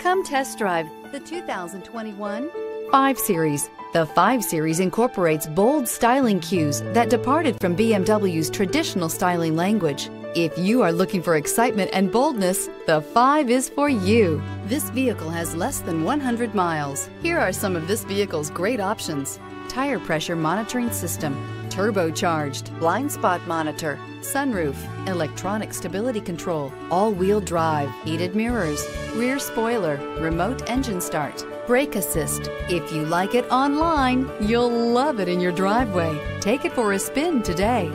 Come test drive the 2021 5 Series. The 5 Series incorporates bold styling cues that departed from BMW's traditional styling language. If you are looking for excitement and boldness, the 5 is for you. This vehicle has less than 100 miles. Here are some of this vehicle's great options. Tire pressure monitoring system, turbocharged, blind spot monitor, sunroof, electronic stability control, all-wheel drive, heated mirrors, rear spoiler, remote engine start, brake assist. If you like it online, you'll love it in your driveway. Take it for a spin today.